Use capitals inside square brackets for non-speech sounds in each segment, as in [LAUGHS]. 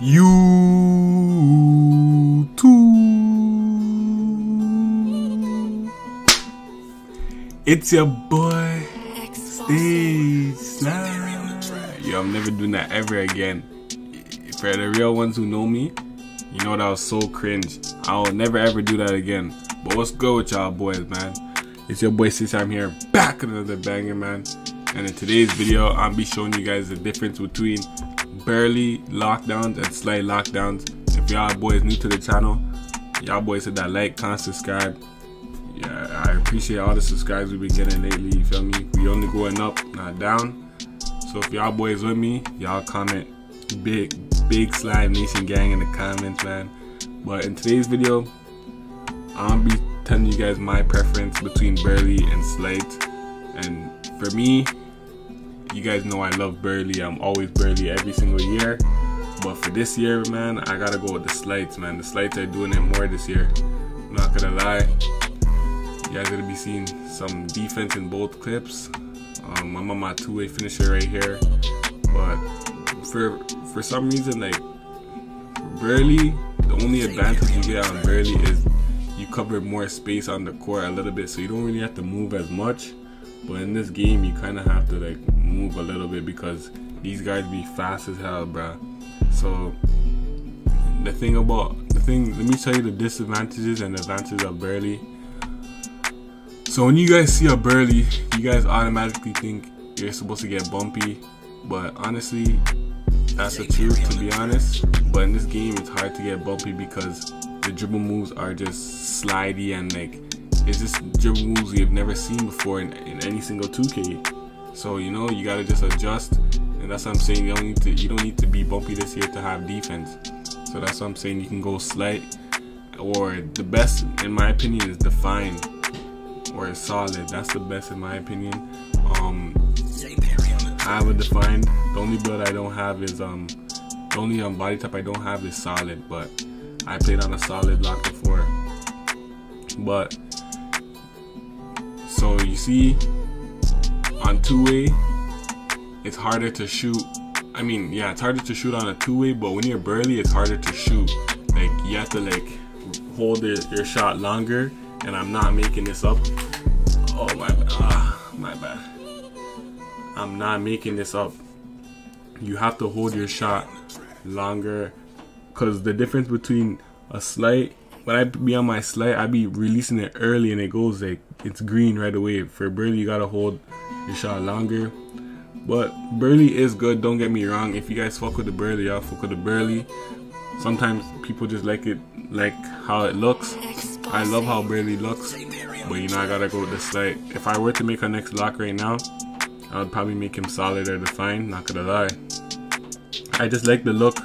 YouTube. It's your boy, Stage Slime. Yo, I'm never doing that ever again. For the real ones who know me, you know that was so cringe. I'll never ever do that again. But what's good with y'all boys, man? It's your boy Six. I'm here back with another banger, man. And in today's video, I'll be showing you guys the difference between burly lockdowns and slight lockdowns. If y'all boys new to the channel, y'all boys hit that like, comment, subscribe. Yeah, I appreciate all the subscribes we've been getting lately. You feel me? We only going up, not down. So if y'all boys with me, y'all comment big, big slime nation gang in the comments, man. But in today's video, I'm be telling you guys my preference between Burly and Slight. And for me, you guys know I love Burly. I'm always Burly every single year. But for this year, man, I gotta go with the Slights, man. The Slights are doing it more this year. I'm not gonna lie. You guys gonna be seeing some defense in both clips. Um, I'm on my two-way finisher right here. But for for some reason, like Burly, the only advantage you get on Burly is you cover more space on the court a little bit, so you don't really have to move as much. But in this game, you kind of have to like move a little bit because these guys be fast as hell, bruh. So the thing about the thing, let me tell you the disadvantages and advantages of Burly. So when you guys see a Burly, you guys automatically think you're supposed to get bumpy, but honestly, that's the truth to be honest. But in this game, it's hard to get bumpy because the dribble moves are just slidey and like it's just dribble moves we have never seen before in, in any single 2K. So you know you gotta just adjust, and that's what I'm saying. You don't need to you don't need to be bumpy this year to have defense. So that's what I'm saying. You can go slight, or the best in my opinion is defined or solid. That's the best in my opinion. Um, I have a defined. The only build I don't have is um, the only um, body type I don't have is solid, but I played on a solid lock before. But so you see, on two way, it's harder to shoot. I mean, yeah, it's harder to shoot on a two way, but when you're burly, it's harder to shoot. Like you have to like hold your, your shot longer, and I'm not making this up. Oh my. Ah, my bad. I'm not making this up. You have to hold your shot longer because the difference between a slight when I be on my slight I be releasing it early and it goes like it's green right away for Burly you gotta hold shot longer. But Burly is good don't get me wrong. If you guys fuck with the Burly y'all fuck with the Burly. Sometimes people just like it like how it looks. I love how Burly looks but you know I gotta go with the slight. If I were to make a next lock right now I would probably make him solid or defined not gonna lie. I just like the look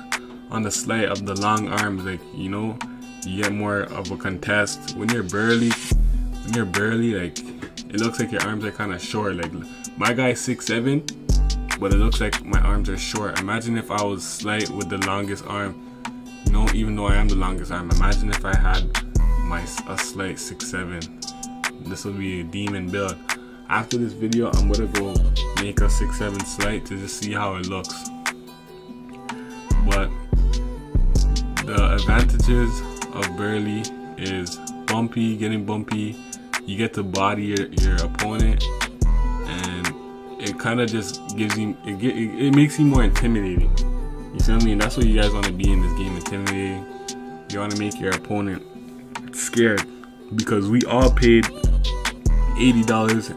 on the slight of the long arms like you know you get more of a contest. When you're Burly when you're Burly like it looks like your arms are kind of short like my guy's six seven but it looks like my arms are short. Imagine if I was slight with the longest arm. You know even though I am the longest arm imagine if I had my a slight six seven. This would be a demon build. After this video I'm gonna go make a six seven slight to just see how it looks. But the advantages of Burly is bumpy, getting bumpy. You get to body your, your opponent, and it kind of just gives you it, get, it, it makes you more intimidating. You feel me? And that's what you guys want to be in this game, intimidating. You want to make your opponent scared because we all paid eighty dollars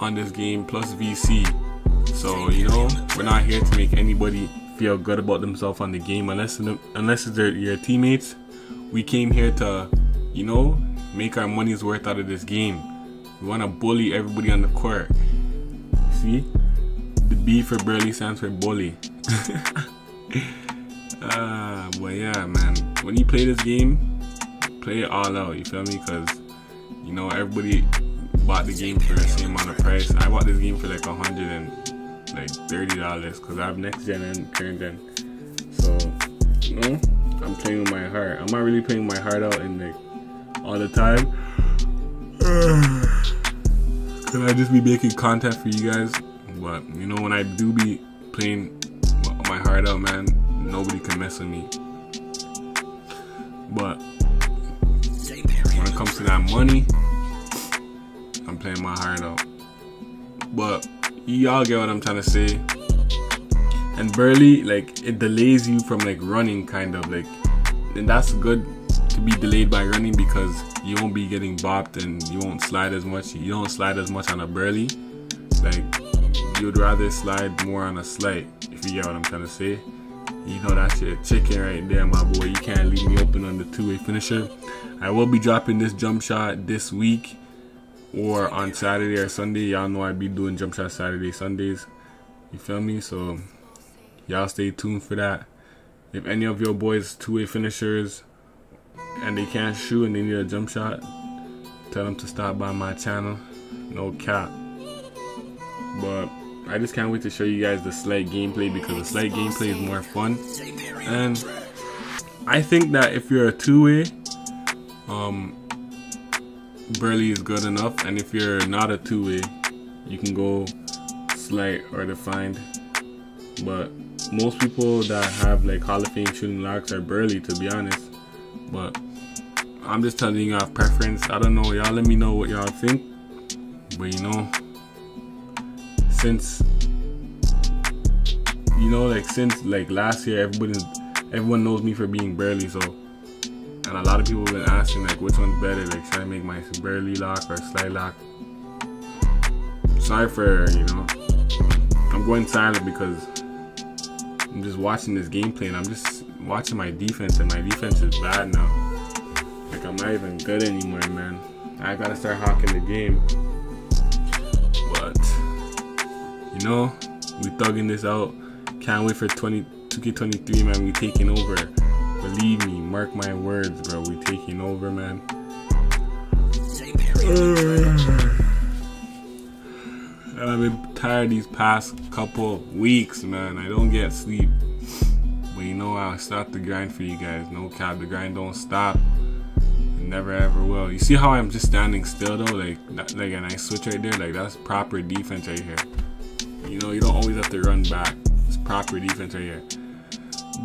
on this game plus VC. So you know we're not here to make anybody feel good about themselves on the game unless unless they're your teammates. We came here to, you know, make our money's worth out of this game. We want to bully everybody on the court. See, the B for Burly stands for bully. [LAUGHS] Ah, uh, but yeah, man. When you play this game, play it all out. You feel me? Cause you know everybody bought the game for the same amount of price. I bought this game for like a hundred and like thirty dollars because I have next gen and current gen. So you know, I'm playing with my heart. I'm not really playing my heart out in like all the time. [SIGHS] Cause I just be making content for you guys. But you know, when I do be playing my heart out, man, nobody can mess with me. But when it comes to that money, I'm playing my heart out. But y'all get what I'm trying to say. And Burly, like it delays you from like running, kind of like, and that's good to be delayed by running because you won't be getting bopped and you won't slide as much. You don't slide as much on a Burly. Like you'd rather slide more on a slight, if you get what I'm trying to say. You know that's your chicken right there, my boy. You can't leave me open on the two-way finisher. I will be dropping this jump shot this week or on Saturday or Sunday. Y'all know I be doing jump shot Saturday, Sundays. You feel me? So y'all stay tuned for that. If any of your boys two-way finishers and they can't shoot and they need a jump shot, tell them to stop by my channel. No cap. But I just can't wait to show you guys the slight gameplay because the slight gameplay is more fun. And I think that if you're a two-way, um, Burly is good enough. And if you're not a two-way, you can go slight or defined. But most people that have like Hall of Fame shooting locks are Burly, to be honest. But I'm just telling you off preference. I don't know. Y'all let me know what y'all think. But you know, since you know, like since like last year, everybody, everyone knows me for being Burly. So, and a lot of people have been asking like, which one's better? Like, should I make my Burly lock or slide lock? For you know, I'm going silent because I'm just watching this gameplay and I'm just watching my defense and my defense is bad now. Like I'm not even good anymore, man. I gotta start hawking the game. But you know, we thugging this out. Can't wait for 20 2K23, man. We taking over. Believe me, mark my words, bro. We taking over, man. [SIGHS] I've been tired these past couple weeks, man. I don't get sleep. But you know, I'll start the grind for you guys. No cap, the grind don't stop. Never ever will. You see how I'm just standing still though? Like, that, like, and I switch right there. Like, that's proper defense right here. You know, you don't always have to run back. It's proper defense right here.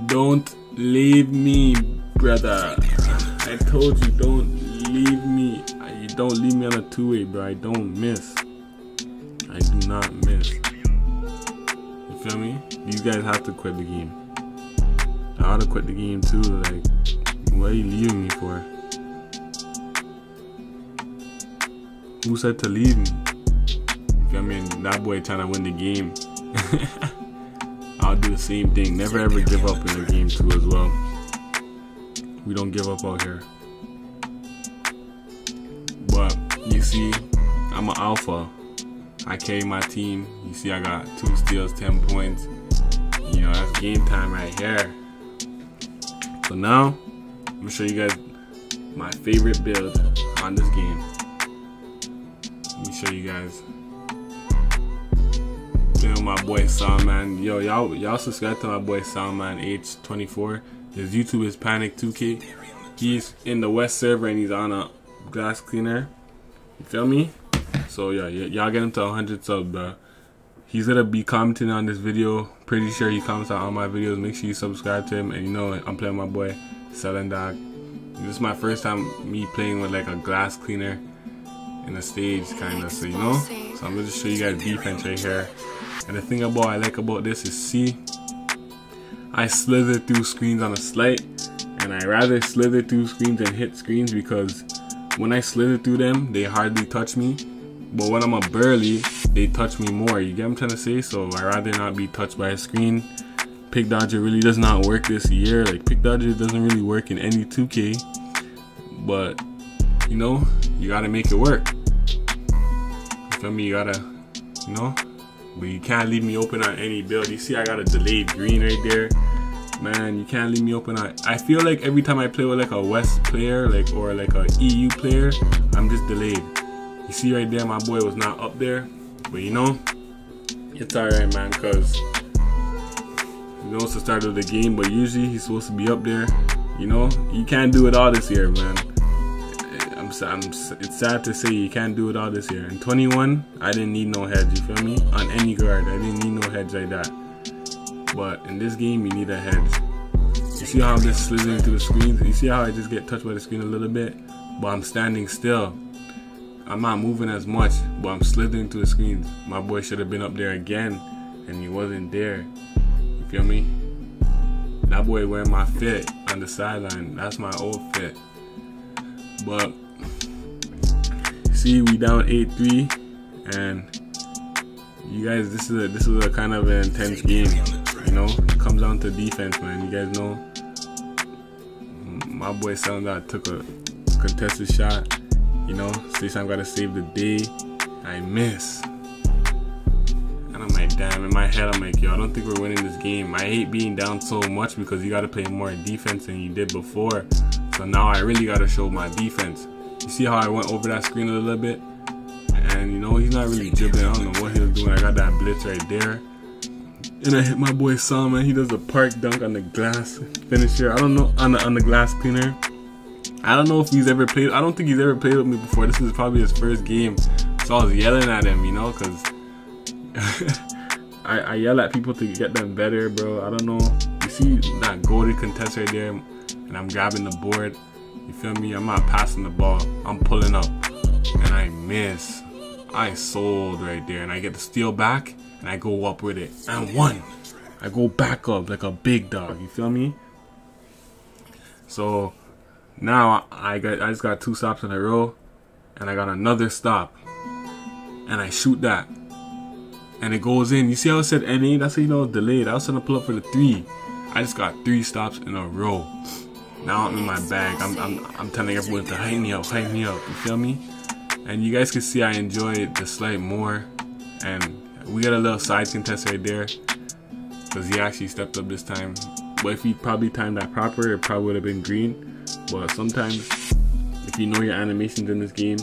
Don't leave me, brother. I told you, don't leave me. You don't leave me on a two-way, bro. I don't miss. I do not miss. You feel me? These guys have to quit the game. I ought to quit the game too. Like, what are you leaving me for? Who said to leave me? You feel me? That boy trying to win the game. [LAUGHS] I'll do the same thing. Never ever give up in the game too as well. We don't give up out here. But you see, I'm an alpha. I carry my team. You see, I got two steals, 10 points. You know, that's game time right here. So now, I'm gonna show you guys my favorite build on this game. Let me show you guys. Know, my boy Soundman. Yo, y'all, y'all subscribe to my boy Soundman H24. His YouTube is Panic 2K. He's in the West server and he's on a glass cleaner. You feel me? So yeah, y'all get him to 100 subs, bro. He's gonna be commenting on this video. Pretty sure he comments on all my videos. Make sure you subscribe to him. And you know, I'm playing my boy SellinDawg. This is my first time me playing with like a glass cleaner in a stage, kind of. So you know, so I'm gonna just show you guys defense right here. And the thing about I like about this is see, I slither through screens on a slight, and I rather slither through screens than hit screens because when I slither through them, they hardly touch me. But when I'm a Burly, they touch me more. You get what I'm trying to say? So I rather not be touched by a screen. Pick Dodger really does not work this year. Like Pick Dodger doesn't really work in any 2K. But you know, you gotta make it work. You feel me? You gotta, you know. But you can't leave me open on any build. You see, I got a delayed green right there. Man, you can't leave me open on. I feel like every time I play with like a West player, like or like a EU player, I'm just delayed. You see right there, my boy was not up there. But you know, it's alright, man, because you know it's the start of the game, but usually he's supposed to be up there. You know, you can't do it all this year, man. I'm, I'm, it's sad to say you can't do it all this year. In 21, I didn't need no hedge, you feel me? On any guard, I didn't need no hedge like that. But in this game, you need a hedge. You see how I'm just slithering through the screens? You see how I just get touched by the screen a little bit? But I'm standing still. I'm not moving as much, but I'm slithering through the screens. My boy should have been up there again, and he wasn't there. You feel me? That boy wearing my fit on the sideline. That's my old fit. But see, we down 8-3, and you guys, this is a this is a kind of an intense game. You know, it comes down to defense, man. You guys know, my boy Sound took a contested shot. You know, say I'm gotta save the day. I miss. And I'm like, damn, in my head, I'm like, yo, I don't think we're winning this game. I hate being down so much because you gotta play more defense than you did before. So now I really gotta show my defense. You see how I went over that screen a little bit? And you know, he's not really dribbling. I don't know what he was doing. I got that blitz right there. And I hit my boy Salman. He does a park dunk on the glass finisher. I don't know on the on the glass cleaner. I don't know if he's ever played. I don't think he's ever played with me before. This is probably his first game. So I was yelling at him, you know, because [LAUGHS] I, I yell at people to get them better, bro. I don't know. You see that golden contest right there, and I'm grabbing the board. You feel me? I'm not passing the ball. I'm pulling up, and I miss. I sold right there, and I get the steal back, and I go up with it, and one. I go back up like a big dog. You feel me? So now I got I just got two stops in a row, and I got another stop, and I shoot that, and it goes in. You see how it said NA? That's how you know delayed. I was gonna pull up for the three. I just got three stops in a row. Now I'm in my bag. I'm I'm I'm telling everyone to hype me up, hype me up. You feel me? And you guys can see I enjoy the slide more, and we got a little side contest right there, because he actually stepped up this time. But if he probably timed that proper, it probably would have been green. But sometimes, if you know your animations in this game,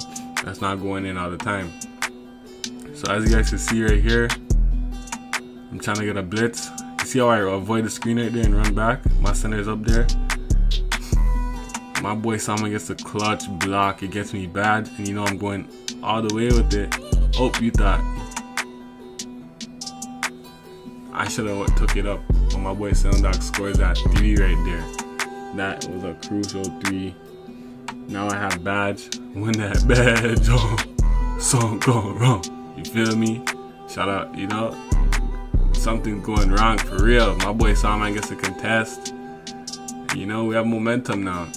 that's not going in all the time. So as you guys can see right here, I'm trying to get a blitz. You see how I avoid the screen right there and run back? My center is up there. My boy Salman gets a clutch block. It gets me bad. And you know I'm going all the way with it. Oh, you thought. I should have took it up. But my boy Soundog scores that three right there. That was a crucial three. Now I have badge. When that [LAUGHS] badge. Oh, something going wrong. You feel me? Shout out, you know, something's going wrong for real. My boy Salman gets a contest. You know, we have momentum now.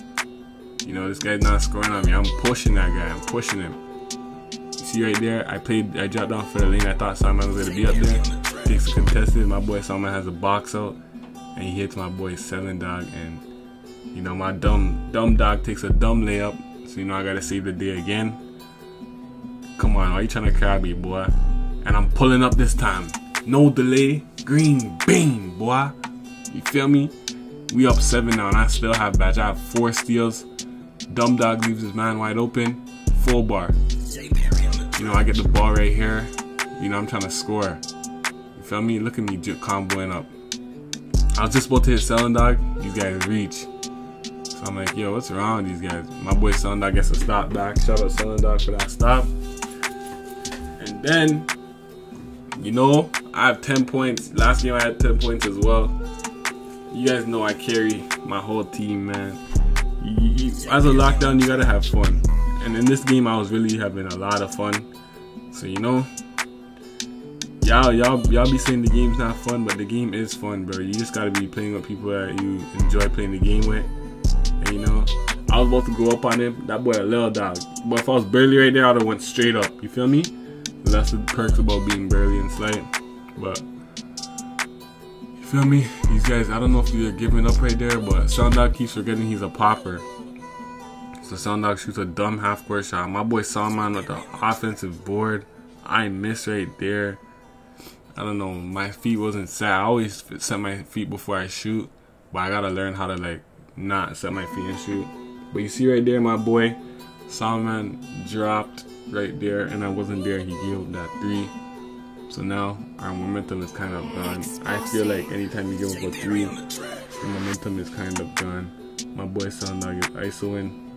You know, this guy's not scoring on me. I'm pushing that guy. I'm pushing him. See right there, I played, I dropped down for the lane. I thought Salman was gonna be up there. Takes a contested. My boy Salman has a box out, and he hits my boy Seven Dog, and you know, my dumb dumb dog takes a dumb layup, so you know I gotta save the day again. Come on, why you trying to crab me, boy? And I'm pulling up this time. No delay. Green bean, boy. You feel me? We up seven now, and I still have badge. I have four steals. Dumb dog leaves his man wide open. Full bar. You know, I get the ball right here. You know, I'm trying to score. You feel me? Look at me comboing up. I was just about to hit SellinDawg. These guys reach. I'm like, yo, what's wrong with these guys? My boy Sundog gets a stop back. Shout out Sundog for that stop. And then, you know, I have 10 points. Last game I had 10 points as well. You guys know I carry my whole team, man. You, you, as a lockdown, you gotta have fun. And in this game, I was really having a lot of fun. So you know, y'all y'all y'all be saying the game's not fun, but the game is fun, bro. You just gotta be playing with people that you enjoy playing the game with. You know, I was about to go up on him. That boy a little dog. But if I was burly right there, I'd have went straight up. You feel me? That's the perks about being burly and slight. But you feel me? These guys, I don't know if they're giving up right there, but Soundog keeps forgetting he's a popper. So Soundog shoots a dumb half court shot. My boy Salman with the offensive board. I miss right there. I don't know. My feet wasn't set. I always set my feet before I shoot, but I gotta learn how to like not set my feet and shoot. But you see right there, my boy Salman dropped right there, and I wasn't there. He gave that three. So now our momentum is kind of gone. I feel like anytime you give up a three, the momentum is kind of gone. My boy Sandog is isoing,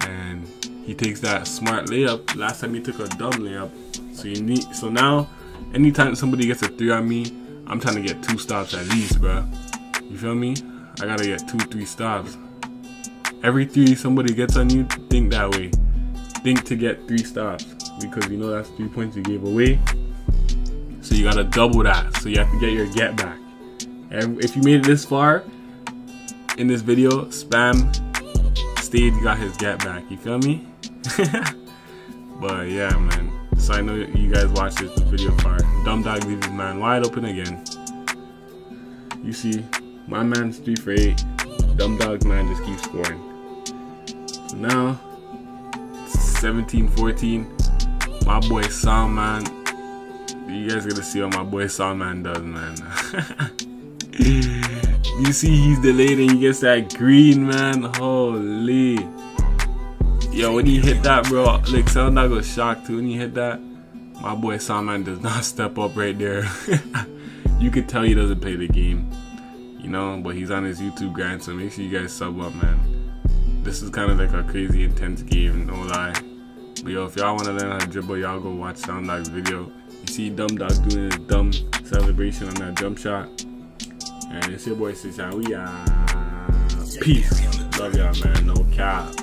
and he takes that smart layup. Last time he took a dumb layup. So you need. So now, anytime somebody gets a three on me, I'm trying to get two stops at least, bro. You feel me? I gotta get two, three stops. Every three somebody gets on you, think that way. Think to get three stops because you know that's three points you gave away. So you gotta double that. So you have to get your get back. And if you made it this far in this video, spam stage got his get back. You feel me? [LAUGHS] but yeah, man. So I know you guys watched this video far. Dumb dog leaves his man wide open again. You see, my man's three for eight. Dumb dog man just keeps scoring. So now, 17-14. My boy Soundman. You guys gonna see what my boy Soundman does, man. [LAUGHS] you see he's delayed and he gets that green, man. Holy. Yo, when he hit that, bro, like Dog was shocked too when he hit that. My boy Soundman does not step up right there. [LAUGHS] you could tell he doesn't play the game. You know, but he's on his YouTube grind, so make sure you guys sub up, man. This is kind of like a crazy intense game, no lie. But yo, if y'all want to learn how to dribble, y'all go watch Sound Dog's video. You see Dumb Dog doing his dumb celebration on that jump shot. And it's your boy Sishan. We are peace. Love y'all, man. No cap.